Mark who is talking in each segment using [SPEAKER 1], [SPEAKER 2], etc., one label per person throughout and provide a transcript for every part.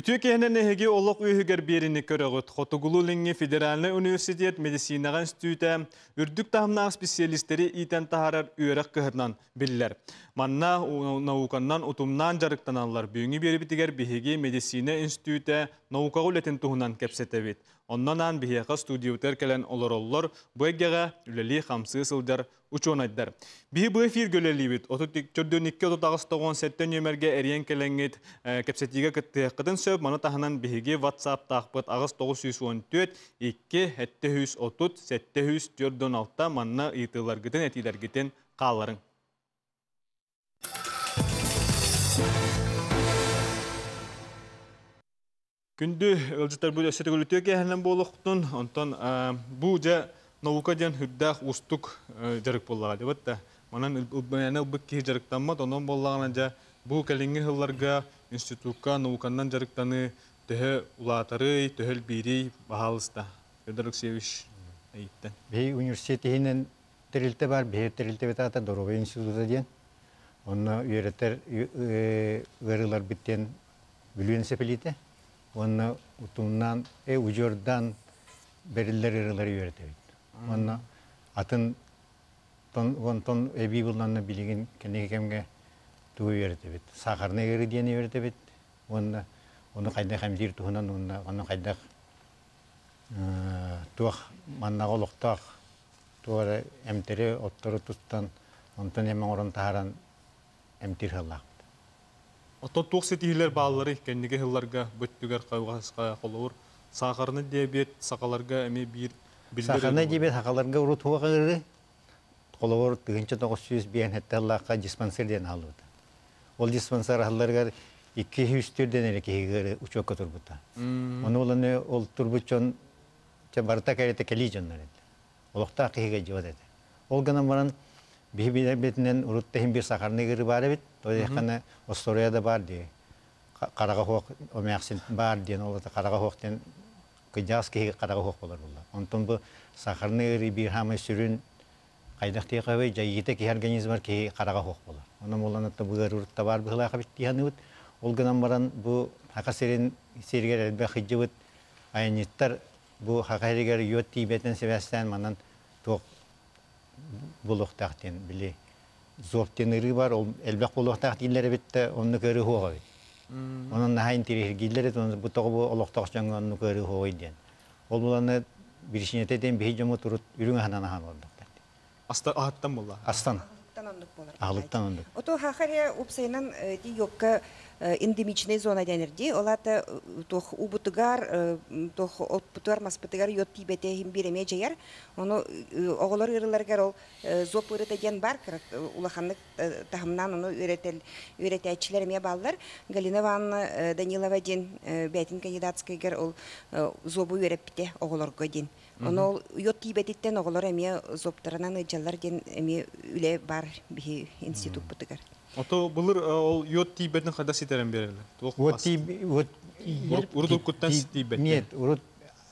[SPEAKER 1] Бүтү кенен эһиги олық үйігер беріні көрігіт. Хотугулулинги Федеральный университет медицинаға института үрдік тахымнағы специалистері итен тахарар үйерек кыһырнан биллер. Манна науканнан утумнан жарықтаналар бүйіңі бері бітігер бігеги медицина института наукағыл этин туһунан кепсетебит. Оннан бігеға студиутер келен олороллор бұйгеға үлелі қамсы сылдар учон айдар. Биһи бу эфир гөлелибит. Отут чөрдөн 2 отут агыстаган сеттен нөмерге эриен келеңет кепсетиге кыттыктын сөп маны таханан биһиги WhatsApp тахпыт агыс 914 2 700 отут 700 чөрдөн алта манна итылар гытын этилер гытын калларын. Күнді бұл кәхінен болуқтын, онтан бұл жа наука ден хүддақ ұстық жарық болуға деп өтті. Манан ұлбәне ұлбік кей жарықтанмад, онан болуғана жа бұл кәліңгі ғылларға институтқа науканнан жарықтаны төһі улатары, төһіл бири бағалыста. Федор Алексеевич әйттен.
[SPEAKER 2] Бей университетінен тірілті бар, бей тірілті бет ата Доровой институты ден. Оны үйретер ғырылар біттен бүлуен сепелейті. Оны утумнан, э ужордан бериллер ырылар үйретебит. Оны атын тон он тон эби булнанны билеген кенеге кемге туу үйретебит. Сахарны ыры диен үйретебит. Оны оны кайда хамдир туһунан оны оны кайда туах манна голоктак туара эмтере оттору туттан онтон эме орон тааран эмтир халлак.
[SPEAKER 1] Ото туқ сетихилер баллары кеннеге хылларга бүттүгер кайгасқа колор. Сахарны диабет сакаларга эми бир
[SPEAKER 2] Сахарны диабет хакаларга уру туга кыры. Колор тыгынча 900 биен хетталлакка диспансер ден алды. Ол диспансер халларга 200 түрден эле кегер учокка турбута. Оны уланы ол турбучон че барта керете кели жоннар. Олокта кеге жоод эте. Ол гана маран бихи бетинен уруттахин бир сахарны кыры бар бит. Той яканы Осторияда бар ди. Карага хок омяксин бар ди. Ол карага хоктен кыжас кеге карага хок болар булла. Онтон бу сахарны кыры бир хамы сүрүн кайдак тие кабы жайыта ки организм бар ки карага хок болар. Оны молланы та бугар урутта бар бихла кабит тияныбыт. Ол гынан баран бу хакасерин сергер элбе хыжыбыт айниттар бу хакайригер йот тибетен себестен манан ток булуктактен били зоптен ыры бар ол элбек булуктак диллер битте онны көрү бит онун нахайн тирихир гиллер он бу тогу бу олокток жаңы онну көрү хуга ден ол буланы биришинете ден бихи жому турут үрүң ханана хан олдук
[SPEAKER 1] Аста аттан болла.
[SPEAKER 2] астан.
[SPEAKER 3] Ондук болар.
[SPEAKER 2] ондук.
[SPEAKER 3] Ото хахаре упсайнан ди йокка эндемичный зона денерди. Олата тох убутугар тох отпутуар маспытыгар йот тибете хим биреме жаяр. Оны оголор ырыларгар ол зоп ырыта ден бар кырак улаханнык тахымнан оны үйретел үйретәчилерме баллар. Галина Ивановна Данилова ден бәтин кандидатскайгар ол зобу үйрепте оголорго ден. Оны ол йот тибетиттен оголор эме зоптарынан ыджалар ден эме үле бар бихи институт бутыгар.
[SPEAKER 1] Ото булыр ол йод тибетин када ситерен берелер.
[SPEAKER 2] вот ти вот
[SPEAKER 1] Урдук куттан тибет.
[SPEAKER 2] нет урут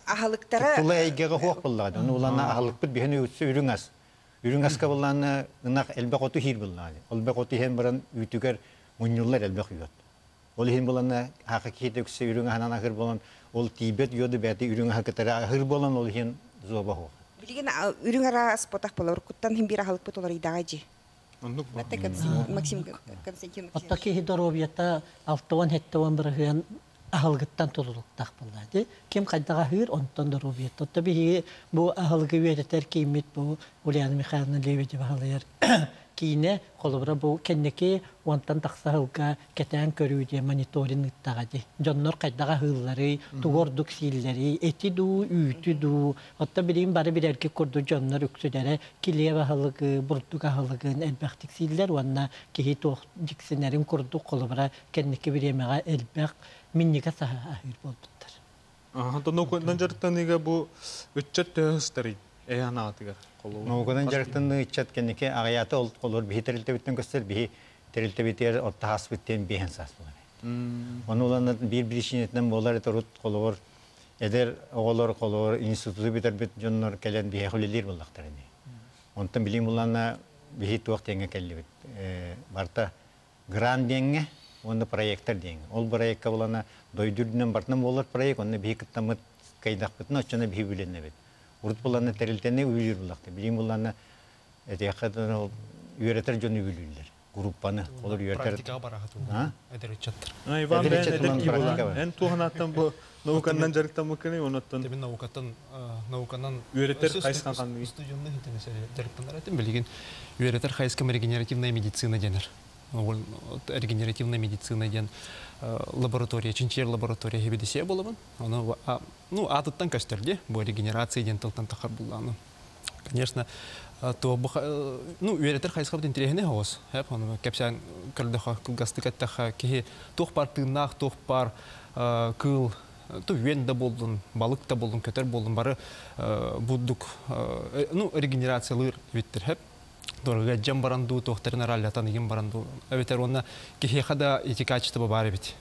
[SPEAKER 3] Ахалыктара
[SPEAKER 2] тула эйгеге хок буллады оны улана агылык бит бихени үтсө үрүңас үрүңаска булланы ынак элбек оту хир буллады ол бек оту хем баран үтүгер мунюллар элбек үйөт ол хин булланы хакыки төксө үрүңа ханан ахыр болон ол тибет йоду бәти үрүңа хакытара ахыр болон ол хин зоба хок
[SPEAKER 3] билген үрүңара спотах болор куттан хим бир ахалык бут олар идагажи.
[SPEAKER 1] Оннук
[SPEAKER 3] Бәтте Максим Константинович.
[SPEAKER 4] Бирген ахалгыттан турулуктак булды. Ким кайдага хыр онтон бу кимит бу Ульяна Михайловна. Кине колобра бу кеннеки онтан таксахылга кетен көрүүдө мониторинг тагады. Жоннор кайдага хыллары, тугордук силлери, эти ду, үтү ду. Отта билим бары бир эркек курду жоннор үксүдөрө килева халыгын элбектик силлер ванна кихи тох диксенерин курду колобра кеннеки биремега элбек минниге саха болдуттар.
[SPEAKER 1] Аха, то нокундан жарыктаныга бу үтчет төстери. Э анаатыгар. Колу.
[SPEAKER 2] Ногодан жарыктан ичат кенеке агаяты ол колор бихи терилте биттен көстер бихи терилте битер оттахас биттен бихен сас булар. Оны уланы бир бир шинетнен болар эторут колор эдер оголор колор институту битер бит жоннор келен бихи хулилер буллактар эни. Онтан билим булана бихи туак теңе келли бит. Барта гран деңе онны проекттар дейін. Ол проектка болана дойдүрдүнен бартынан болар проект, онны бейік тамыт кайдақ бітін, очана бей бүленне бет. Урут болана тәрілтені үйір бұлақты. Білейін болана әтеқадан ол үйретер жон үйілілер. Группаны.
[SPEAKER 5] Практикаға барағат
[SPEAKER 2] А?
[SPEAKER 5] Эдер чаттыр.
[SPEAKER 1] Иван ки
[SPEAKER 2] практика
[SPEAKER 1] була.
[SPEAKER 2] бар.
[SPEAKER 1] Эн туханаттан бу жарыктан онаттан
[SPEAKER 5] Тебин наукаттан студионны билген регенеративная медицина денер. Ол регенеративная медицина ден э, лаборатория, чинчер лаборатория хебедесе ва- а, ну атыттан көстөрдү бу регенерация ден тылтан тахар булланы. Конечно, э, то бу э, ну үйретер хайскап ден тирехне хос. Хеп аны кепсән кырдыха кылгастык аттаха ки тох пар тыгнах тох пар э, кыл то вен да болдун, балык та болдун, көтөр болдун бары э, буддук э, ну регенерациялыр биттер хеп. Дорога жам баранду тохтарын аралятан еген баранду. Эветер онна кихе хада эти качества бар бит.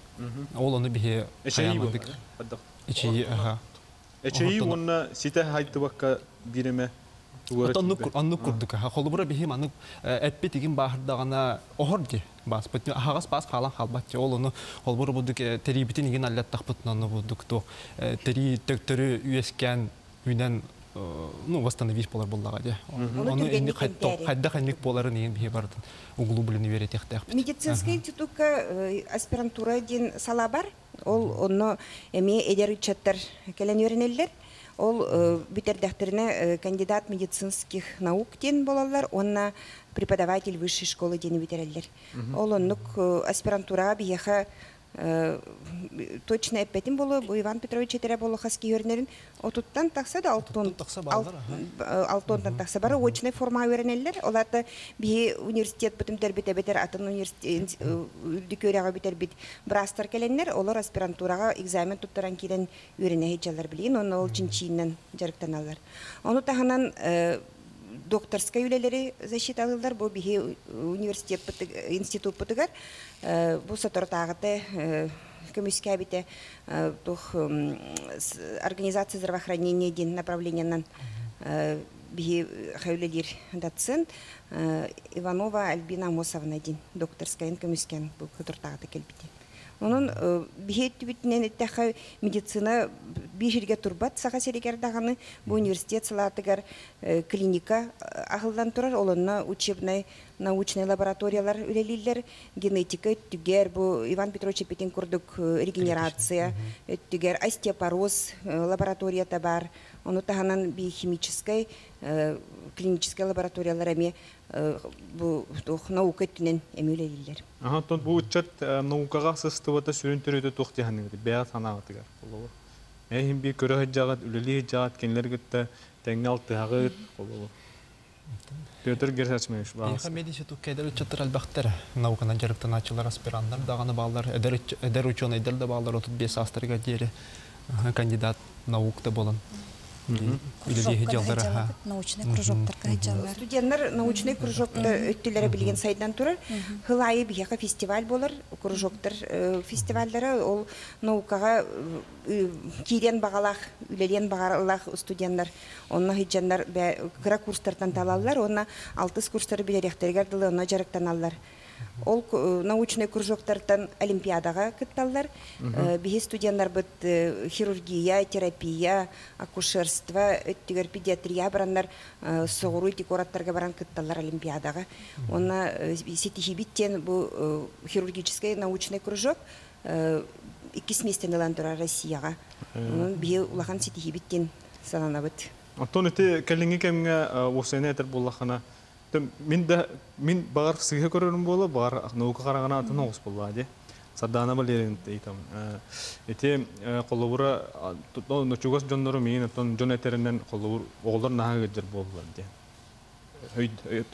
[SPEAKER 5] Ол оны бихе хаямадык. Ичи ага. Оттон-
[SPEAKER 1] онна сите хайты бакка биреме.
[SPEAKER 5] Ото нук анны курдук. Ха холбура бихе манны эппе тиген баһырдагана охор ди. Бас бит хагас бас халан халбат ол оны холбура будук тери битин еген аллаттак бутнаны будук то тери төктөрү үескән үйнен ну восстановить болар буллага ди.
[SPEAKER 3] Оны
[SPEAKER 5] кайтта
[SPEAKER 3] кемтәре.
[SPEAKER 5] кайда ханник боларын еген бихе бардын. Углублен верет яхтак.
[SPEAKER 3] Медицинский институтка э, аспирантура ден сала бар. Ол онно эми эдер үчеттер келен үйренелер. Ол э, битердәхтеріне э, кандидат медицинских наук ден болалар, онна преподаватель высшей школы ден битерелер. Ол оннук э, аспирантурага бияха э, точно эппетин болу, Иван Петрович етере болу хаски үйренерин. Отуттан тақса да алтын алтондан тақса бары очный форма үйренелер. Оларда би университет бітімдер бите бетер атын университет үлдікөряға битер бит брастар келенлер, олар аспирантураға экзамен туттаран кирен үйрене білейін, оны ол чинчииннен жарықтаналар. Оны таханан э, докторская үлелери защита алылар, бу бихи университет бітіг- институт бітігер, бу сатортағыты көмүскә бите э, тух м, с- организация здравоохранения ден направлениянан э, бихи хәүлелер доцент э, Иванова Альбина Амосовна ден докторская көмүскән бу сатортағыты келбите. Onun бихет түбүтүнен эттәхә медицина биширге турбат саха серегердаганы бу университет салатыгар э, клиника ахылдан турар олонна учебный научный лабораториялар үлелилер генетика түгер бу Иван Петрович Петин курдук э, регенерация түгер остеопороз лабораторията бар оны таханан биохимической э, клинической лабораториялар эми э, бу тух наука түнен эми үлелилер
[SPEAKER 1] Аха, тон бу учат наукага сыстыбата сүрүн төрөтө тохти ханы бәя санагатыгар. Болобу. Эһин би көрө хаҗагат, үлели хаҗагат кенлер гытта тәңгал тагыт болобу. Петр Герсачмеш
[SPEAKER 5] Иха
[SPEAKER 1] багас.
[SPEAKER 5] медиси ту кедер чатыр албахтер науканан жарыктан ачылар аспиранттар даганы балдар эдер эдер ученый да балдар 35 астырга дире кандидат наукта болон.
[SPEAKER 6] Научный кружоктарга хеджалар.
[SPEAKER 3] Студенттер научный кружокта өттүләре билген сайдан турар. Хылайы бияка фестиваль болар, кружоктар э, фестивальдары ол наукага э, кирен багалах, үлелен багалах студенттер. Онна хиджандар кыра курстардан талалар, онна алтыс курстары билерехтергер дылы онна жарыктан аллар. Ол э, научный кружоктардан олимпиадага кытталлар. Э, Биһи студенттар бит э, хирургия, терапия, акушерство, өттүгер педиатрия бараннар соғыру декораттарга баран кытталлар олимпиадага. Онна сетихибиттен бу э, хирургический научный кружок э, иккис местен ылан тура Россияга. Онун биһи улахан сетихибиттен сананабыт.
[SPEAKER 1] Антон эти келинге кемге осене этер буллахана. Мин да мин багар сыгы көрөрүм бола, багар наука карагана атын огус болла ди. Садана балерин дейтам. Эти ночугас тон жон этеринен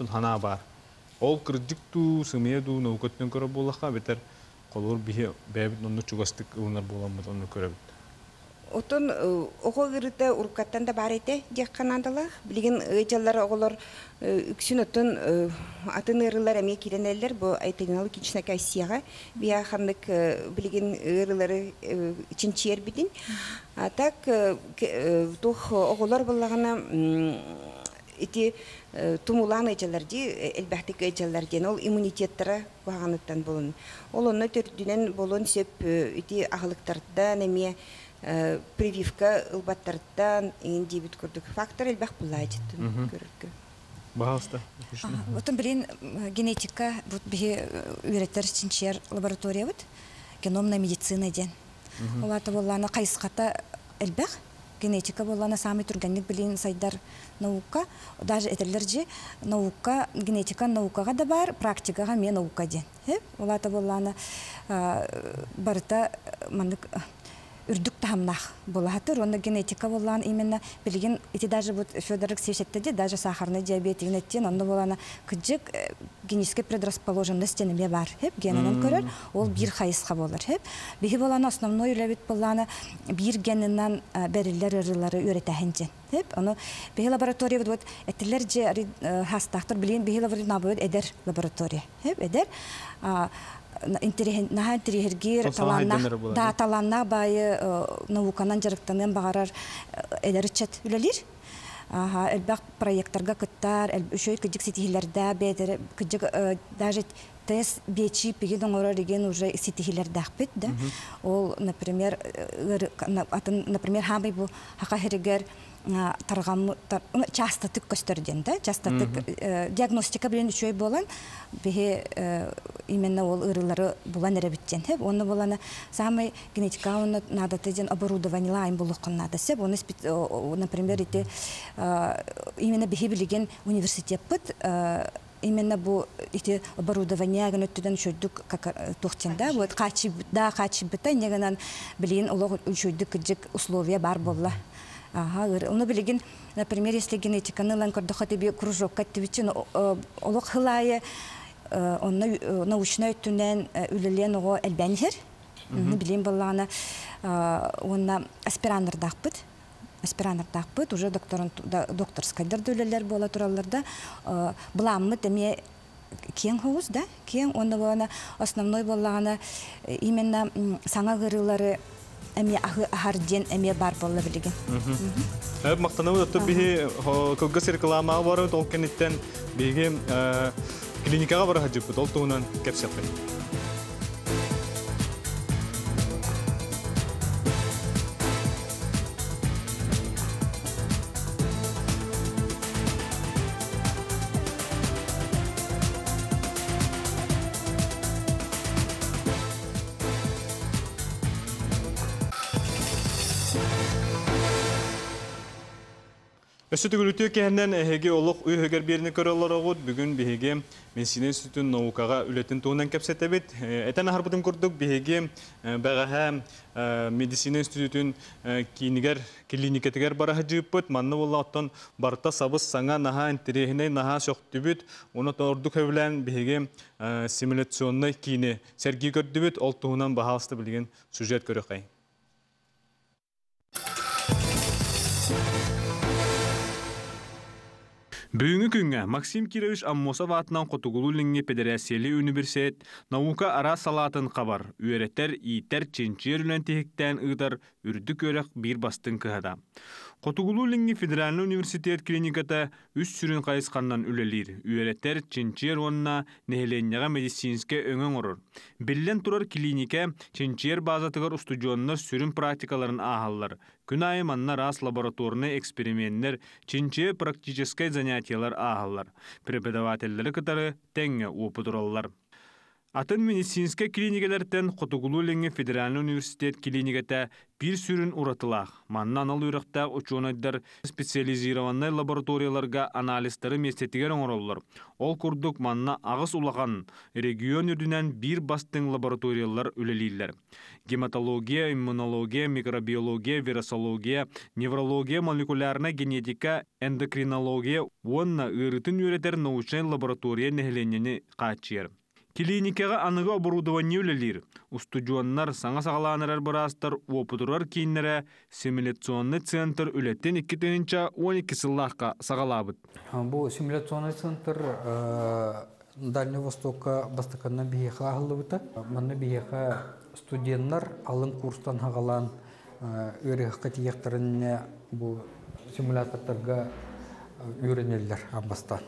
[SPEAKER 1] хана бар. Ол кырдык ту сымыя ду боллаха бетер көрөбүт.
[SPEAKER 3] Отон ого гырыта уркаттан да бар эте дек канадала. Билген ыжаллар оголор үксүн отон атын ырылар эме киренелер бу айтыгыналы кичне кайсияга бия хандык билген ырылары чинчиер бидин. А так тух оголор буллагана ити э, тумулан эжелерди элбахтик эжелерден ол иммунитеттері баганыттан болун ол онно төрдүнен болун сөп э, ити ахылыктардан эме э, прививка ылбаттардан индибит көрдүк фактор элбах булайжыттын көрөргө
[SPEAKER 1] Пожалуйста.
[SPEAKER 6] Отын білен м, генетика вот бе үйреттер чинчер лаборатория вот геномная медицина ден. Олата болланы кайсыката элбэх генетика болланы самый турганник билин сайдар наука даже этелер же наука генетика наукага да бар практикага мен наука ден. Олата болланы барыта манык үрдүк тахамнах булатыр онда генетика боллан именно билген ити даже вот Федорик сешетте даже сахарный диабет игнеттен онда болана кыжык э, генетическая предрасположенность неме бар хеп генинен көрөр ол бир хайысқа болар хеп. Биги болана основной үлебит болланы бир генинен э, берилер ырылары үйретәһинче хеп. Оны биги лаборатория вот этилер же э, хастахтар билген биги лаборатория эдер лаборатория хеп эдер. А, интерехин наха интерехиргир
[SPEAKER 1] Сол саға
[SPEAKER 6] таланна да таланна байы э, науканан жарыктанын багарар эдеричет үлелир Аха, элбак проекттарга кыттар, өшөй кыжык ситихилердә бедер, кыжык э, даже тест бечи пиги доңора деген уже ситихилердә бит да. Ол, например, э, атын, например, хамый бу хака херегер таргам часто тык көстөрден да, часто тык э, диагностика белән үчөй болан беге э, именно ол ырылары булан эребиттен. Хеп, оны самый генетика оны надо теден оборудование лайм булукын надо. Сеп, оны например, ите э, именно беге билеген университет бит э, именно бу ити оборудование гына өттүдөн шөйдүк как тухтенда вот качы да качы бита негенен билин улог шөйдүк кыжык условия бар болла. Ага, оны билеген, например, если генетиканы лан көрдөх тебе кружок каттыбичин олог хылайы онны научный өттүнен үлелен ого элбенхер. Билин болланы онна аспирандырдакпыт. Аспирандырдакпыт, уже докторын докторскайдар дүлелер бола тураларда буламмы деме кең хоуз да кең оны болана основной боллагана именно саңа ахы ахарден эме бар болла билеген
[SPEAKER 1] Әп мақтанау да биһи кылгыс реклама бары тол кенеттен биһи клиникага бара хаҗып тол туунан кепсеппен. Өсі түгіліті кәһінен әхеге олық үйhöгер беріні көрілер оғыд, бүгін бігеге Менсине сүтін наукаға үлетін туынан кәпсетті бет. Әтән ахарбытын көрдік бігеге бәғәһә медицина институтын кейінігер клиникетігер бара жиып бөт, манны болла оттан барта сабыз саңа наха интерехіне наха сөқтү бөт, оны тордuk хөвлән бігеге симуляционный кейіні сәргі көрді бөт, ол туынан бағалысты білген сюжет көрі қай. Бүгінгі күнге Максим Кирович Аммосов атынан Қотугулу Линге Педерасиялы университет наука ара салатын қабар. Үйреттер ийтер ченчер үлен техіктен ұйдар үрдік өрек бір бастың кыхада. Қотугулу Линге Федеральный университет клиниката үс сүрін қайысқаннан үлелер. Үйреттер ченчер онына нехеленняға медицинске өңін ұрыр. Биллен турар клиника ченчер базатығыр устудионнар сүрін практикаларын ағалар. Күн айы манна рас лабораторный эксперименттер, чинче практическай занятиялар ағалар. Преподавательдері кытары тәңе опытыралар. Атын медицинске клиникалардан Қотугулу Ленге Федеральный университет клиниката bir сүрін уратылақ. Маннан ал үйрақта ученыйдар специализированный лабораторияларға анализтары местетігер оңыролылар. Ол күрдік манна ағыс улаған регион үрдінен бір бастың лабораториялар үлелейлер. Гематология, иммунология, микробиология, вирусология, неврология, молекулярна генетика, эндокринология, онна ырытын үйретер научный лаборатория нехленені қачер. Клиникаға анығы оборудование үлелер. Устудионнар саңа сағаланырар барастар опытырар кейінлері симуляционный центр үлеттен 2-12 сыллаққа сағалабыд.
[SPEAKER 7] Бұл симуляционный центр э, Дальний Востокка бастаканна биеха ахылыбыта. Манна биеха студенттар алын курстан хагалан өре қатияқтарыне бұл симуляторларға үйренелер аббастан.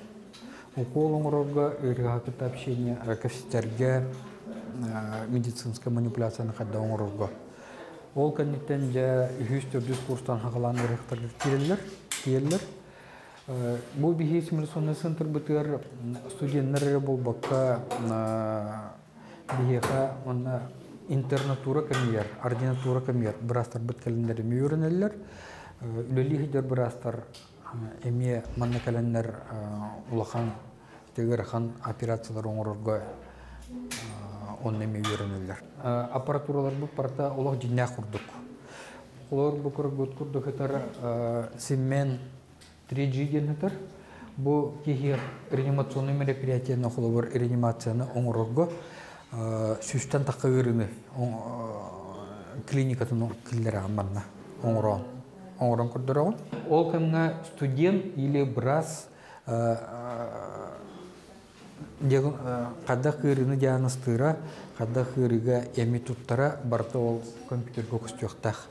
[SPEAKER 7] Укол оңорорга ыргакыт общение кафестерге медицинская манипуляцияны кадда оңорорга. Ол кәнниттен жа үхүс төрдүс курстан хағалан ырыктар киеллер, киеллер. Бу бихи симуляционный центр бытыр студенттер болбакка бихиха онна интернатура камияр, ординатура камияр, брастар бит календари үйренеллер. Үлели хидер брастар эме манна календар улахан тегер хан операциялар оңорорго он эме үйренеллер. Аппаратуралар бу парта олох жиннах курдук. Олар бу курдук курдук хетер симмен 3G денетер. Бу кихи реанимационный мероприятие на холовар реанимацияны оңорорго сүстен такыгырыны клиникатын киллер аманна оңорон. Оңорон курдурагын. Ол кемге студент или брас кадда кырыны жаныстыра, кадда кырыга эми туттара барта ол компьютер көкөстүктах.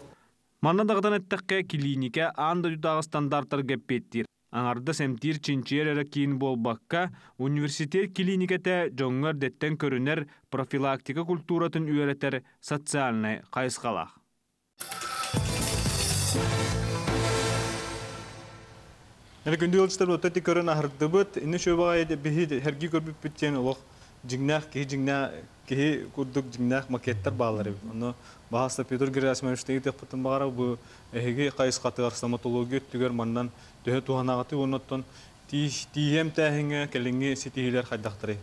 [SPEAKER 1] Манна дағдан әттәққа клиника анда ютағы стандарттар гәппеттір. Аңарда сәмтир чинчерері кейін болбаққа университет клиниката жоңғар деттен көрінер профилактика культуратын үйретер социальный қайысқалақ. Әлі күнді олыстар өтті көрін ағырды бұд, іні шөбаға еді бігі әргі көрбіп біттен олық жиңнақ, кей жиңнақ, кей күрдік жиңнақ макеттар бағалары. Оны бағаста Петр Герасимовичтегі тек бұтын бағара бұл әйгі қайыс қатығар стоматология өттігер маннан төһе туғанағаты оныттан тием тәхіңі кәліңі сетихилер қайдақтыры.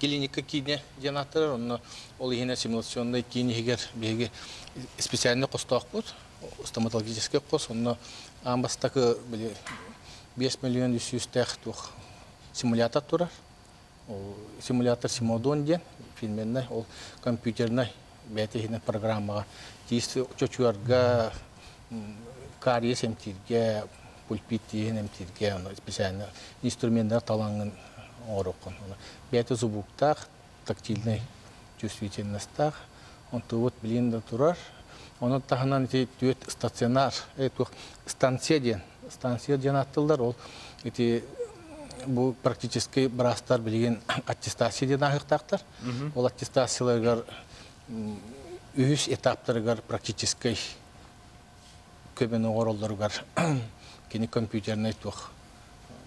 [SPEAKER 8] клиника кине жанаттыр, онно ол ихине симуляционный кине хигер беге специальный косток бут, стоматологический кос, онно амбастакы биле 5 миллион үсүстэх тух симулятор турар. Симулятор Симодон ден фильменне ол компьютерне бәтехине программага тиісті чочуарга кариес эмтирге пульпиттиен эмтирге специально инструменттер талаңын орокон. Бәте зубуктах, тактильный чувствительностях, он вот блин да турар. Он таханан эти түйет стационар, станция ден, станция ден аттылдар, ол эти бұл практически брастар білген аттестация ден ағықтақтар. Ол аттестацияларғар үз этаптарыгар практически көбен оңоролдоргар кини компьютерный тух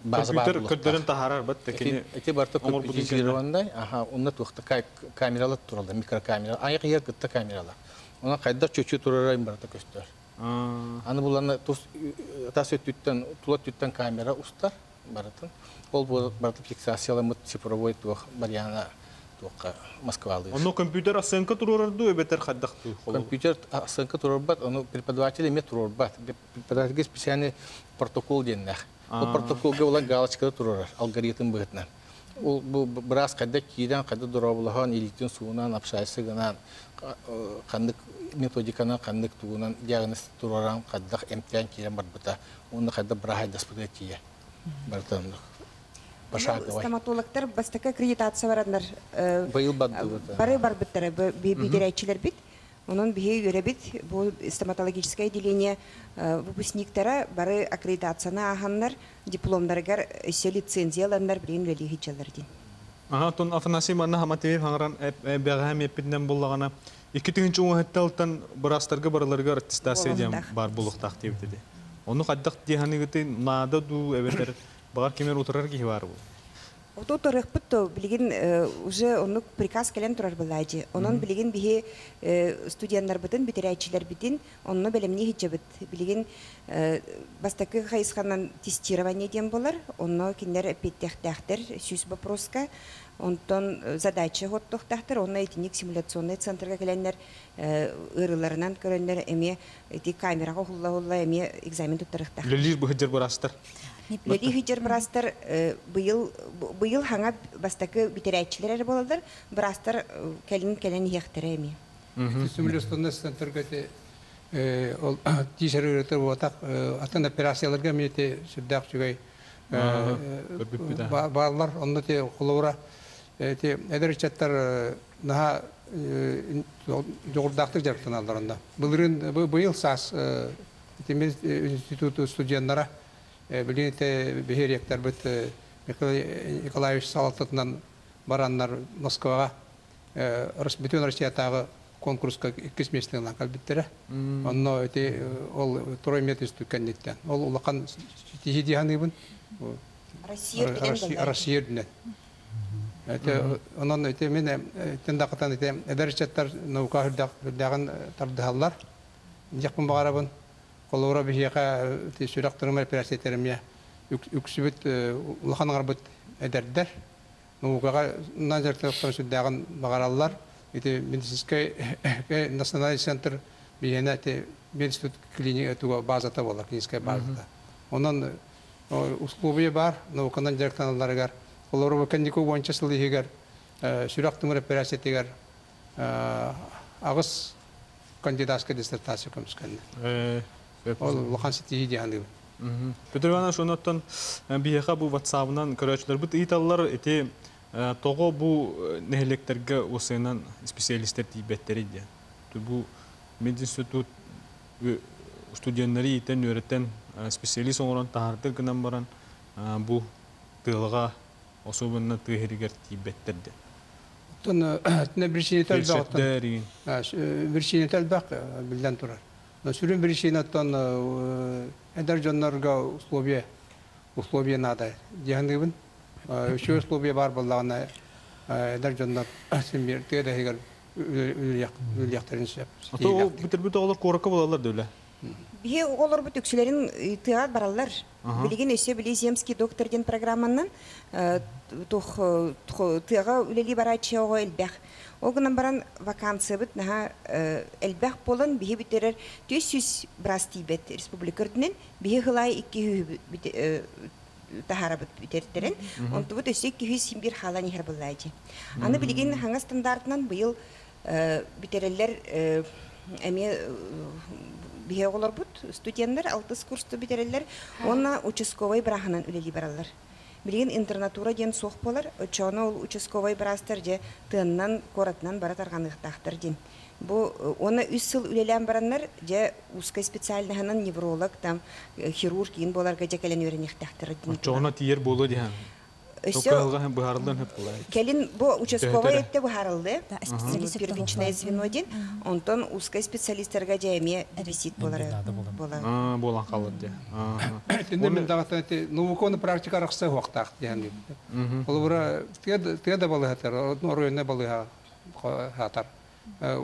[SPEAKER 8] база бар
[SPEAKER 1] Компьютер көддерін тахарар бат текені
[SPEAKER 8] Эти барта компьютерлервандай, аха, онна тухта камералар туралда, микрокамера, аяк ер кытта камералар. Она кайда чөчү турарайм барта көстөр. Аны буларны тус тас өттүттен, тулат өттен камера устар баратын. Ол бу барта фиксациялы мыт цифровой тух барьяна туққа Москвалы.
[SPEAKER 1] Онно компьютер асынка турарду өбетер қайдақту.
[SPEAKER 8] Компьютер асынка турарбат, оны преподаватель эме турарбат. Преподавательге специальный протокол деннах. Ол протоколга олар галочкада турар, алгоритм быгытна. Ол бу брас кайда кирен, кайда дурабылахан, иликтин суунан, апшайсы гынан, кандык методикана, кандык туунан, диагноз тураран, кайда эмтиан кирен барбыта. Оны кайда брахай даспыга тие. Бартандык. Пошаговай.
[SPEAKER 3] Стоматологтар бастакы аккредитация бараднар.
[SPEAKER 8] Быйыл бадды быта.
[SPEAKER 3] Бары бар биттер, бидерәйчилер бит. Bihi göre bit bu stomatологическое отделение выпускниктары бары аккредитацияны аһаннар, дипломдарыгар эсе лицензияланнар билен вели хичалардин.
[SPEAKER 1] Ага, тон Афанасий манна хаматиев хаңаран бәғәм еппиден боллағана. Икі тігінші оңғатталтан бұрастарға барыларға аттестация дем
[SPEAKER 3] Болуқтақ.
[SPEAKER 1] бар болуқтақ дейбді. Оны қаддақ дегені гыты нада ду әбетер бағар кемер отырар кейі бар бұл.
[SPEAKER 3] Ото торых битто билген уже оны приказ келен турар булайди. Онун билген бихи студентлар битин, битерәйчилер битин, онны белемне хиҗе бит. Билген бастакы хайсханан тестирование дем болар. Онны киндер петтехтәхтер сүз вопроска. Онтон задача хоттохтахтер, онны этник симуляционный центрга келеннер ырыларынан көрөннер эме эти камерага хулла-хулла эме экзамен туттарыктах.
[SPEAKER 1] Лөлір бұхыджыр бұрастыр.
[SPEAKER 3] Леди хиджер брастар быйыл быйыл хаңа бастакы битерәйчилер болалар. Брастар келин келен яхтыра эми.
[SPEAKER 9] Симуляционный центрга те ол тишер өтөр болатак атын операцияларга мете сүрдәк чугай
[SPEAKER 1] көрбүп бит, а.
[SPEAKER 9] барлар онда те кулура те эдерчаттар наха жогурдактыр жарыктан алдарында. Былырын быйыл сас институты студентлары билин те бехеректер бит Михаил Николаевич Салатовнан бараннар Москвага бүтүн Россиядагы конкурска иккис местен калбиттере. Онно эти ол трой метр стуканниттен. Ол улахан тихидиhanыбын.
[SPEAKER 3] Россия.
[SPEAKER 9] Россия билен. Это онон эти мен тендакатан эти эдерчеттер наука хырдак хырдаган тардыхаллар. Якын багарабын. Колора бихияка сүрак тырмар операцияларымя үксүбүт улаханыңар бут эдердер. Наукага назартыктан сүрдаган багараллар. Эти медицинский национальный центр бияна эти медицинский клиника туга базата бола, клиническая базата. Онан условия бар, науканан жарктаналарыгар. Олар бакандику боюнча сылыгар сүрак тымыр операциятыгар агыс кандидатская диссертация көмскәнне.
[SPEAKER 1] Э,
[SPEAKER 9] Ол лахан сити дияны.
[SPEAKER 1] Петр Иванович, оноттон бияха бу WhatsApp-нан көрөчлөр бут италлар эти того бу нехелектерге осыйнан специалисттер тийбеттери де. Бу мединститут студенттери итен өйрөттен специалист оңорон тахардыр гынан баран бу тылга особенно тыгеригер тийбеттер де.
[SPEAKER 9] Тон тне биршини талбак. Биршини талбак билден турар. Но сүрүн биршини тон эдер жоннорга условия условия надо. Дияндыбын. Үші условия бар болағына эдер жоннор симбир теде хегер үляктарын сөп.
[SPEAKER 1] Ато ол битер бит олар коракка болалар дөле.
[SPEAKER 3] Бие олар бу төксүләрен тыгат баралар. Билеген өсө били земский доктор ден программаннан тух тыга үлели барачы ого элбэх. Огынан баран вакансия бит наха элбэх болан бие битерер 400 брас тибет республикардынын бие хылай 2 тахара бит битертерен. Онту бут өсө 200 симбир халани хер буллайчы. Аны билеген ханга стандартынан быйыл битереллер эме бие олар бут студенттер алтыс курсту битерелер онна участковый браханан үлели баралар Билген интернатура ден сох болар очоно ол участковый брастер же тыыннан коратынан бара тарганыктактыр ден бу оны үс сыл үлелен бараннар же узкой невролог там хирург ин боларга же келен өренехтактыр ден
[SPEAKER 1] Чоғына тиер болу диян. Булай.
[SPEAKER 3] келин бу участковый
[SPEAKER 6] Да, специалист
[SPEAKER 3] первичное звено ден онтон узкой специалисттерге же эме дефицит болар болар
[SPEAKER 1] А, болан калыр де. Ага.
[SPEAKER 9] Тенде мен дагы те науканы практика рахса вакыт дияны. Ол бура теде теде балы хатар, районна балы хатар.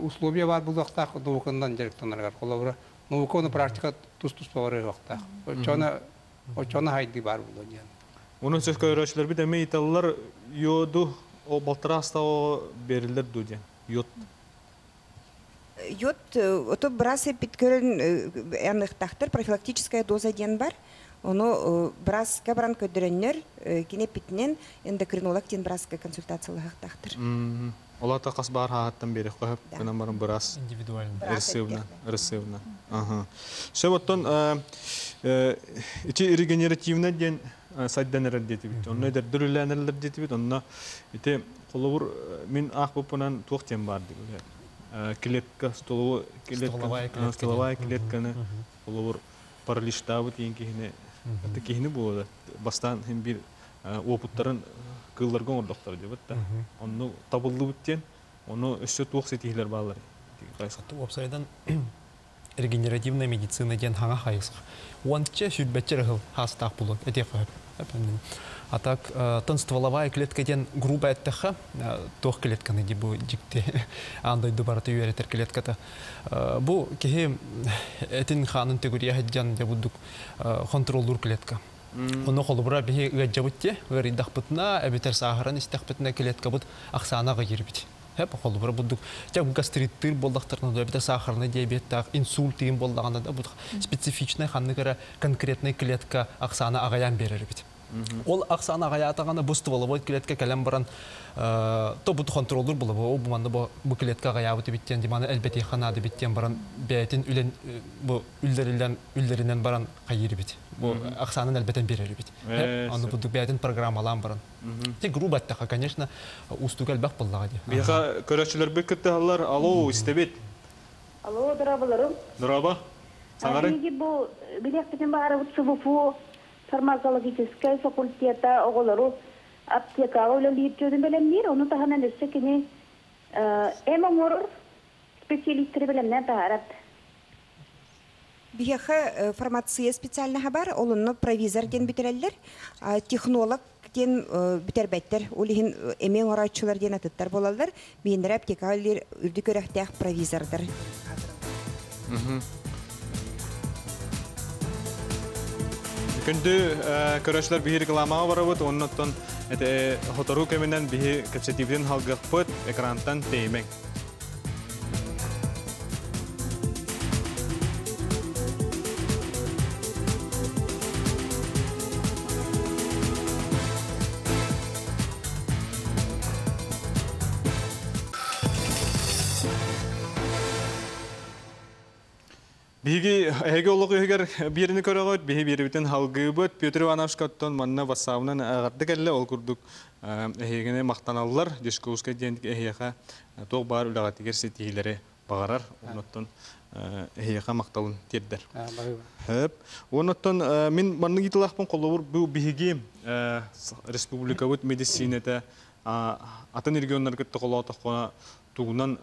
[SPEAKER 9] Условия бар бул вакытта наукандан директорларга. Ол бура науканы практика тус тус бар вакытта. Очона хайди бар бул дияны.
[SPEAKER 1] Onun söz көрөчлөр бит эме италлар йоду о балтыраста о берилер дуде. Йод.
[SPEAKER 3] Йод, ото брас питкөрен яныктактыр профилактическая доза ден бар. Оно браска баран көдөрөннөр кине питнен эндокринолог ден браска консультациялыктактыр.
[SPEAKER 1] Ола тақас бар хааттан бери койып,
[SPEAKER 3] Да.
[SPEAKER 1] гынан барын бирас
[SPEAKER 5] Индивидуально.
[SPEAKER 1] ресивна, ресивна. Ага. Ичи регенеративна ден сайданер дети бит. Онно дер дүрүләнерлер дети бит. Онно ите колобур мин ах бупунан тук тем бар ди. Клетка столовая клетка.
[SPEAKER 5] Столовая клетка
[SPEAKER 1] Столовая клетканы колобур параличта бит ен кихне. Аты кихне булды. Бастан хем бир опыттарын кылларга ордоктор деп та. Онну табылды биттен. Оны өссө тук сетихлер балар.
[SPEAKER 5] Сатты вебсайдан регенеративная медицина ден хаңа хайысық. Уанча сүрбәтчер ғыл хастақ бұлы, әте қойып. А так, э, тын стволовая клетка ден грубо әттіға, тоқ клетканы де бұл жікте андай дубарты үйеретер клетката. Э, Бұл кеге әтін ханын тегірия әдден де бұдық контролдур клетка. Оны қолыбыра бе ғаджабытте, ғаридақ бұтына, әбетер сағырын істақ бұтына клетка бұт ақсанаға ербіт. Хәп қолыбыра бұдық. Жақ гастриттір болдақтарына да, әбетер сахарный диабет, тақ, инсульт деген болдағанда да бұдық специфичный ханны конкретный клетка ақсаны ағаян берер бит. Ол ақсаны ағая атағаны бұл стволовой клетка кәлем баран, э, то бұд контролдур бұл, ол бұманды бұл клетка ағая бұты биттен, деманы әлбәте баран, бәйтін бұл үлдерінен, үлдерінен баран қайыр. Бұл ақсанын әлбәтен берер.
[SPEAKER 1] Э,
[SPEAKER 5] Аны бұдық бәйтін программалан баран. Тек грубо аттаға, конечно, устуг әлбәқ боллаға де.
[SPEAKER 1] Бияка көрөчлөр бик кетти алар. Алло. Нураба. Саңары?
[SPEAKER 10] Әриге бұл билектен бары фармакологическая факультета оголору аптекага өлелиіп жөдін белемдер, оны таханан өссө кені эм оңор специалисттері белемнен тахарат.
[SPEAKER 3] Биһэхэ фармация специальныһа бар, олонно провизор ден битереллер, а, технолог ден э, битербеттер, олиһин эмен орайчылар ден атыттар болалар, биендер аптекалер үрдү көрәхтәх провизордыр.
[SPEAKER 1] Күндү көрөшлөр биһи рекламага барабыт, эте хотору кеминен биһи кепсетивден халгыкпыт экранттан теймең. Биги эге олог өгер биrini көрөгөт, биһи бирибитен халгыбыт Петр Иванович коттон манна вассауынан агарды келле ол курдук эхегене мактаналлар, дискуска дендик эхеха тог бар улагатигер сетилери багарар, оноттон эхеха макталын тердер. Хөп. Оноттон мен манны гитилахпын колобур бу биһиги республикабыт медицинада атын регионнар кытты колотох кона тугунан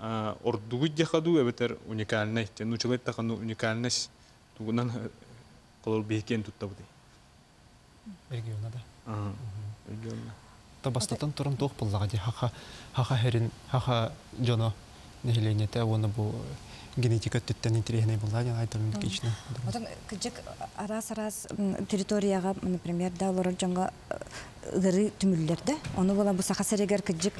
[SPEAKER 1] ордугу дехаду эбетер уникальный тен училет тахану уникальность тугунан колор биһикен туттабыды.
[SPEAKER 5] регионада
[SPEAKER 1] Регионна.
[SPEAKER 5] табастатан туран тоқ буллага ди хаха хаха херин хаха жоно нехиленете оны бу генетика төттен интересный булла ди айтырын кичне
[SPEAKER 6] Отон кыжык арас-арас м, территорияга, например, да олар жаңга ыры түмүллерде. Оны була бу саха серегер кыжык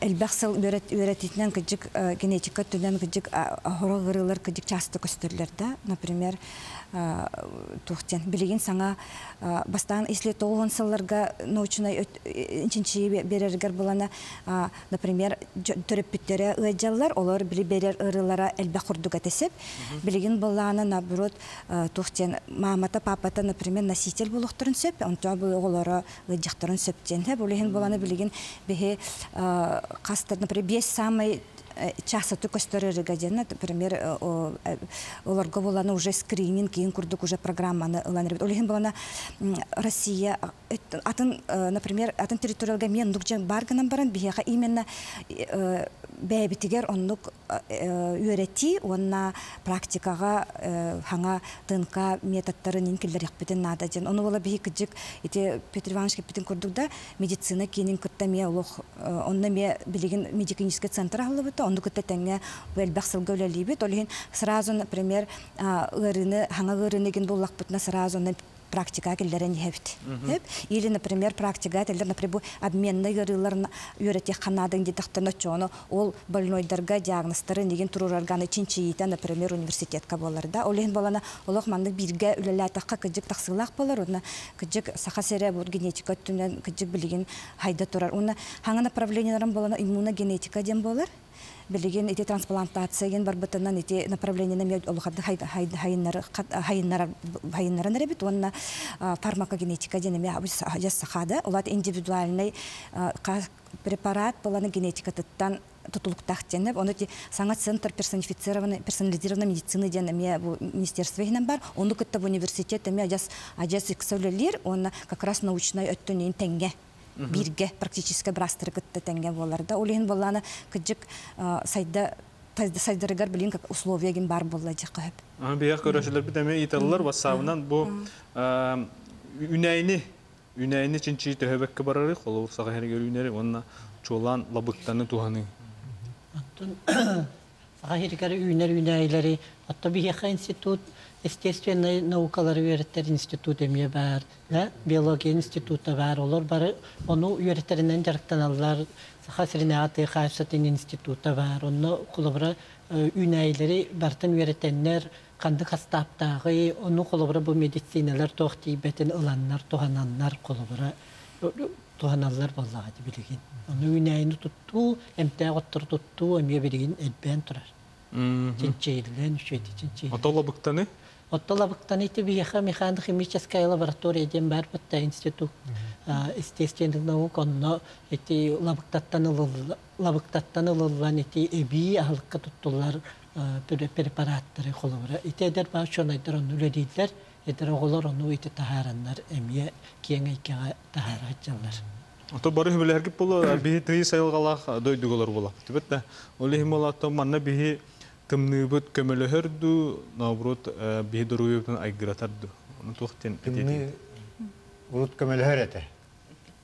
[SPEAKER 6] элбахсыл өретитинен кыжык э, генетика түнен кыжык хора ырылар кыжык часты көстөрлөрдө, например, тухтен билигин саңа бастан если толгон сылларга научный инчинчи берергер булана а, например төрөппүттере ыжаллар олар били берер ырылара элбе курдуга тесеп билигин булланы наоборот тухтен мамата папата например носитель булуктурун сөп онча бу ыжактырын сөптен хе булигин буланы билигин бихе кастыр например бес самый часаты көстөрөрүгө жана например э, э, оларга буланы уже скрининг кийин курдук уже программаны ыланыр олехин булана м, россия э, атын э, например атын территорияга мен нукжа баргынан баран бияха именно э, бәйбитигер оннук үйрәти онна практикага э, хаңа тынка методтарын инкеллер якпетен нада ден оны бола бии кыжык ите Петр Иванович кепетен курдук медицина кенин кытта ме олох э, онна ме билеген медицинский центр алыбыта онду кытта теңе бел баксылга өлелибит олин сразу например а, ырыны хаңа ырыныген буллакпытна сразу практика келдерен хепт. Хеп. Или, например, практика телдер, например, бу обменный гырылар үйрәте ханадың дитахтан очоно, ол больнойдарга диагностары неген турурарганы чинчиита, например, университетка боларда. Олен болана олох манны бирге үлелә таққа кыжык тақсылақ болар, оны кыжык саха сере бур генетика түнен кыжык билеген хайда турар. Оны хаңа направленияларын болана иммуногенетика ден болар билеген ити трансплантация ген барбытынан ити направлениене ме олухады хайыннар хайыннар хайыннар неребит онна фармакогенетика дене ме жас сахада олат индивидуальный препарат боланы генетика тыттан тутулуктах денеп оны ти саңа центр персонифицированный персонализированной медицины дене ме бу министерство хинен бар. Оны кытта университет ме ажас ажас иксөлелер оны как раз научный өттөнен теңге бирге практически брастыр кытта теңге боларда олен боланы кыжык а, сайда сайдырыгар билин как условия ген бар болла жакып
[SPEAKER 1] Аны биях көрөшөлөр битеме италлар вассабынан бу үнәйни үнәйни чинчи төһөбекке барары холур сага хергер үнәри онна чулан лабыктаны туханы.
[SPEAKER 4] Оттон саха хирикары үйнер үйнәйләре, отто бияха институт, естественный наукалары үйреттер институт эмие бар, да? биология институты бар, олар бары, оны үйреттерінен жарықтаналар, саха сиринаты хайсатын институты бар, оны құлыбыра үйнәйләре бартын үйреттеннер, канды хастаптагы, оны құлыбыра бу медициналар тоқтибетін ыланнар, тухананнар құлыбыра туһаналлар боллаға ди билигин. Оны үнәйни тутту, эмтә готтыр тутту, эмия билигин элбән турар. Чинчейлен, үшети чинчейлен.
[SPEAKER 1] Ата лабыктаны
[SPEAKER 4] Отто лабыктан ити биеха механико-химическая лаборатория ден бар бытта институт естественных наук онно ити лабыктаттан лабыктаттан ылылан ити эби ахылыкка туттулар препараттары холобура. Ити эдер баа чонайдар онну үлелийдер, эдер оголор онну ити тахараннар эмие киеңе икеға тахара хачалар.
[SPEAKER 1] Ото бары хүбелерге болу биһи тыйы сайылгалах дойдуголор була. Тибет да. Оле хим ола то манна биһи тымныбыт көмөлөһөрдү, наоборот биһи доруйуптан айгыратарду. Оны тухтен
[SPEAKER 2] Тымны урут көмөлһөр эте.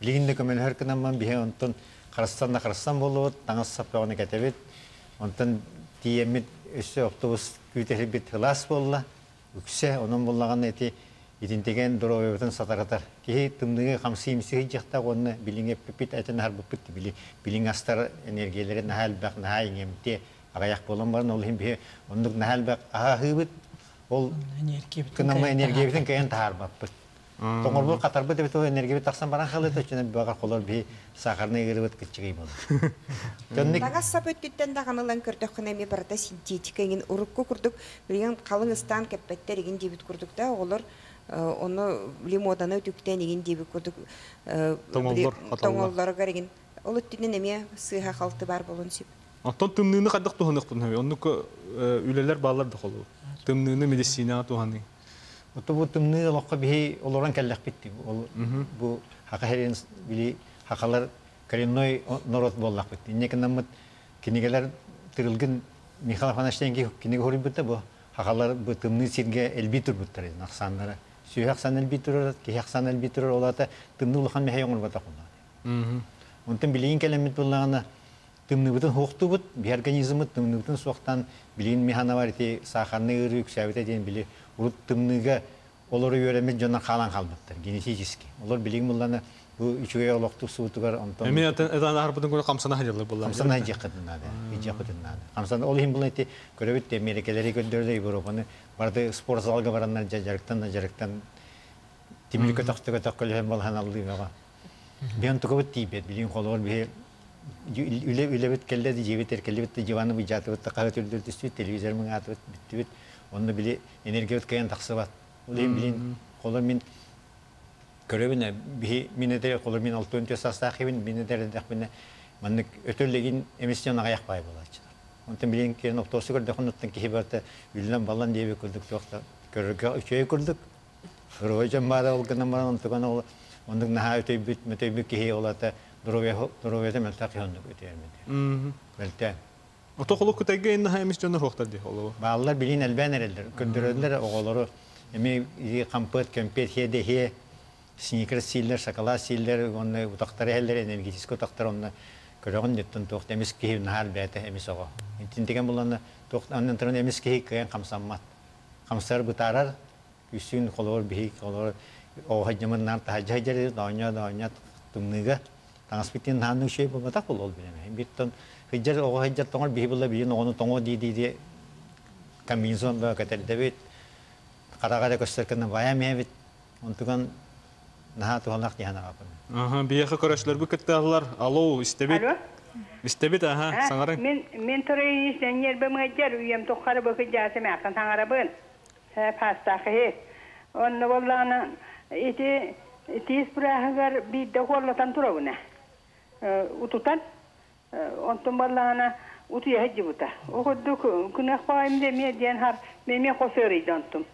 [SPEAKER 2] Билигинде көмөлһөр кынаман бихе онтон Карастан да Карастан болуот, таңыз саппаганы кетебит. Онтон тиемит өссө автобус күтери бит хылас болла. Үксе онун боллаган эти итинтеген дорообытын сатаратар. Кихи тымныгы хамсы имсиги жакта онны билиңе пипит айтын бупит били билиң астар энергиялары нахал бак наха иңемте агаяк болон барын ол хим бихе ондук нахал бак ага хыбыт ол
[SPEAKER 4] Энергия
[SPEAKER 2] кынама энергия битен кайын тахар баппыт. Тоңор бу катар бит бит энергия бит таксан баран халы төчүнө багар колор би сахарны гырыбыт кичиги болду. Төнник
[SPEAKER 3] Тагас сапөттүттен да каналан көрдөккөн эми барда синтетика ген урукку курдук билген калың стан кеппеттер еген дебит курдук да олар оны лимоданы дебит курдук ол эме халты бар болун сүп
[SPEAKER 1] Антон тымныны кадак туханык бун хәби. Онны үлелер балар да холу. Тымныны медицинага туханы.
[SPEAKER 2] Ото бу тымны локка би олоран келлек битти. Ол бу хакахерин били хакалар коренной народ боллак битти. Неке намыт кинигелер тырылгын Михаил Афанасьевич кинеге хорин битте бу. Хакалар бу тымны сирге элбитүр буттар. Аксаннары. Сүйәк сан элбитүр, кияк сан элбитүр олата тымны улхан мехе яңгыр бата кулна.
[SPEAKER 1] Мгм.
[SPEAKER 2] Онтан билейин келемет буллагана тымныбытын хуктубут, би организмы тымныбытын суактан билейин механа бар ити сахарны ыры үксәбите ден били урут тымныга олары өремет жонан калан калбыттар генетически. Олар билейин булланы бу үчүгө олокту суутугар онтон
[SPEAKER 1] Эми атан атан арбытын күнү камсана хажылы булла.
[SPEAKER 2] Камсана жакытынады, жакытынады. Камсана ол хим булны ити көрөбүт те мерекелери көндөрдө Европаны барды спорт залга бараннар жарыктан жарыктан тимилик көтөктөгө төккөлөм болхан алды бага. Бен тукабыт тибет билин колор бе үле үлебит келде ди жебет эркелебит диваны бу жатыбыт кага түрдүр түстү телевизор миң атыбыт биттибит. Онны били энергият каян таксыбат. Улем билин колор мин көрөбүн би минете колор мин алтын төс астахыбын минете дакбын маннык өтөллегин эмисион агаяк бай болачы. Онтан билин кен октосу көрдө хонуттан кихибарта үллен балан дебе көрдүк токта көргө үчөй көрдүк. Хөрөй жамбада ол гана маран төгөн ол ондук наха өтөй бүт мөтөй бүт кихи олата дурове дурове те мелтак хондук өтөймүн.
[SPEAKER 1] Мгм.
[SPEAKER 2] Белте.
[SPEAKER 1] Ото холу күтәгә инде хәмис жонор хохтар ди холу.
[SPEAKER 2] Балалар билин элбен эрелдер. Көндөрөлөр оголору эми и кампет кемпет хеде хе сникер силлер, шоколад силлер, онны утактар эллер энергетик утактар онны көрөгөн неттен тохт эмис кихи нахал бәте эмис ого. Интин деген буланы тохт аннан туран эмис кихи кайын камсаммат. Камсар бутарар үсүн колор бихи колор о хаҗмын нар таҗаҗар дания дания тумныга таңаспитин нану шей бу мата кол билеме. Биттен хаҗар о хаҗар тоңор бихи була билен оны тоңо ди ди ди каминзон ба көстөркөн бая наха капын.
[SPEAKER 1] Аха, бияха көрәшләр бу кеттәләр. Алло.
[SPEAKER 10] Алло?
[SPEAKER 1] Истебит, аха,
[SPEAKER 10] А,
[SPEAKER 1] саңарың.
[SPEAKER 10] Мен мен торой сенер бе мәҗәр уям тохары бе хәҗәсе мәкан таңарабын. Хә паста хе. Онны болланы ите тис брахагар би де холлатан турауна. Утутан онтон болланы уту яҗи бута. Охудду күнә хәймдә медиан хар меме хосырый дантым.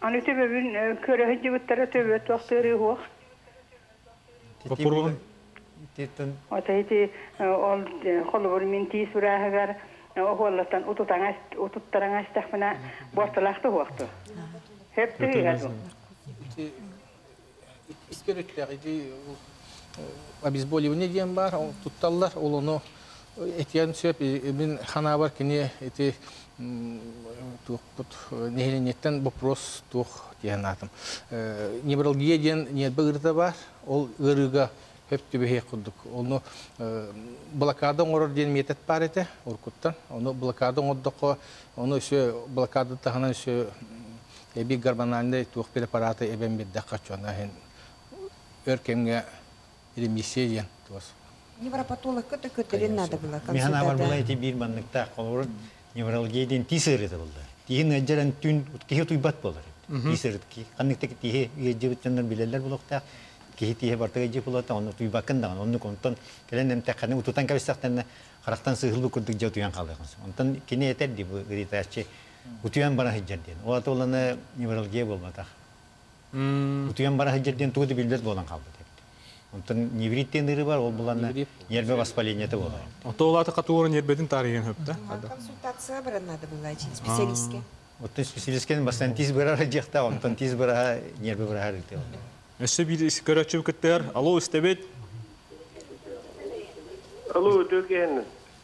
[SPEAKER 10] Аны төбөбүн көрө хәҗи буттары төбөт вакытыры хуак.
[SPEAKER 1] Бапурган.
[SPEAKER 2] Титен
[SPEAKER 10] Отайти ол холбор мин тис урахагар оholлатан утутаңас утуттараңас тахмана борталахты хуакты. Хеп тигәду.
[SPEAKER 8] Испирюттер иди обезболивание диен бар, ол тутталлар, ол оны этиян сөп, мен хана бар кіне эти тух бут нехленеттен вопрос тух диен атым. Невралгия диен нет быгырда бар, ол ырыга хөп түбеге кудук. Оны блокада орор диен метет бар эте, оркуттан. Оны блокада ордоко, оны сө блокада таханан сө эби гормональный тух препараты эбен бидде качуна хен өркемге ремиссия диен туас.
[SPEAKER 3] невропатолог көтө көтөлен надо было
[SPEAKER 2] механа бар
[SPEAKER 3] консультация.
[SPEAKER 2] эти бир манныкта колор невралгия ден тис эрете булды. тиһин аджаран түн киһи туйбат болар исеритки канныктык тиһи иежибиттенер билелер булуктаах киһи тиһи бартыга жи булата onu туйбакын даган onu контон келен эмте каны утутан кабистактан характан сыгылбы күрдүк жа туян калдыгын онтон кини этер ди бу гритачы утуян бара хиджерден олата оланы невралгия болматах утуян бара хиджерден тугу билбет болан калды Онтон невриттен ыры бар, ол буланы
[SPEAKER 8] Неврит.
[SPEAKER 2] нерве воспалениеті болады.
[SPEAKER 1] Отолаты катуорын ербедин тарыгын хөпті.
[SPEAKER 3] Консультация баран надо было идти специалистке.
[SPEAKER 2] Оттон специалисткен бастан тиз бара жекта, онтон тиз бара нерве бара рыты.
[SPEAKER 1] Өсі бір көрөчү кіттер. Алло, істебет.
[SPEAKER 11] Алло, төкен.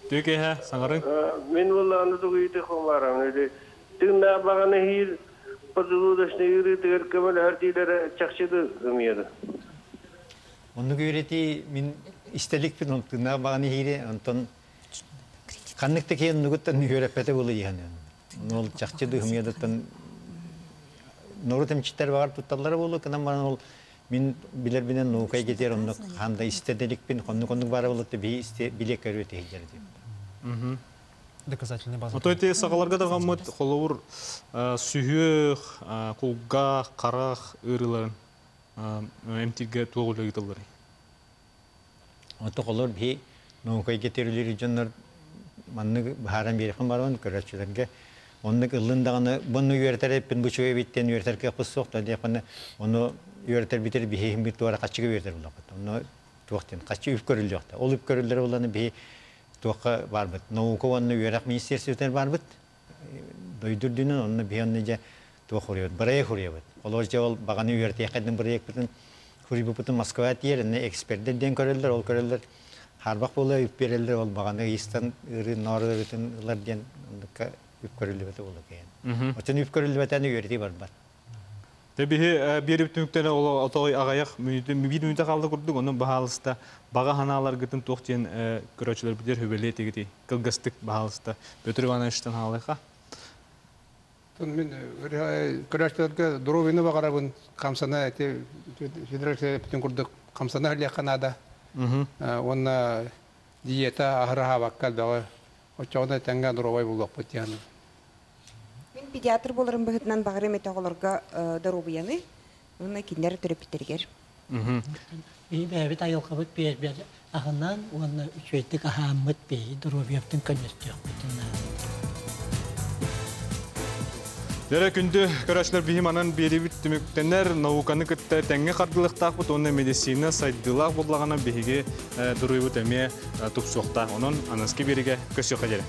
[SPEAKER 1] Төке хә, саңарын.
[SPEAKER 11] Мен валла аны тугыйты хомарам. Неде тыңна баганы хир подулудашны юры
[SPEAKER 2] пин онтына баганы хире, онтон канныкты кен нугуттан үйрепете болу яны. Ол чакчы дыгымыдыттан нору темчиттер багар тутталлары болу, кынан бана ол мен билер бинен нукай кетер онны ханда истеделик пин конну конну бары болу би исте билек көрөте хижерди.
[SPEAKER 5] Доказательная база.
[SPEAKER 1] Сагаларга да гаммыт холовур сүйөк, кулга, карах, ырыларын. Эмтиге тугулы гиталлары.
[SPEAKER 2] Ото колор би нукай кетерлери жоннор манны бааран берем барон көрөчүлөргө онны ылындаганы буну үйөртер пин бу чөй биттен үйөртер ке кыссок да депаны оны үйөртер битер би хем бит туара качыгы үйөртер булак. Оны туактен качы үп көрүл жокта. Ол үп көрүлөр буланы би туакка барбыт. Наука онны онны же туак. Барай. Олор же ол баганы үйөртер кадын барай битин хури бутун Москва тиерне эксперттер ден көрүлөр, ол көрүлөр. Харбак болу үп берелер ол баганы истан ыры норы ырытын ылар ден ондукка үп көрүлүп өтө болу кейен. Отын үп көрүлүп өтөне үйөрти бар бар.
[SPEAKER 1] Тебихи берип түнүктен ол отой агаяк бир мүнөтө калды курдук, onun баалыста бага ханалар гытын токтен көрөчүлөр бидер хөбөле тегити кылгыстык баалыста бөтөр гана иштен халыка.
[SPEAKER 9] Мен көрәштерге дровины багарабын камсана эти федерация бүтүн курдук камсана хәле канада. Онна диета ахыраха баккал дагы. Очоғда тәңгә дровай булдык бит яны.
[SPEAKER 3] Мен педиатр боларым быһытынан багырым этоголорга дарубияны. Уна киндер терапевтергер.
[SPEAKER 4] И бәбит айылқабыт бер бер ағынан оны үчөйттік ахаммыт бей дұрубияптың көнестіяқ бітінна.
[SPEAKER 1] Дәрә күндө көрәшләр бихим анан берибит түмүктенер науканы кытта тәңге кардылыктак бут оны медицина сайдылак буллагана биһиге дуруйбут эме тупсуакта онон анаски бериге көсө хәҗәре.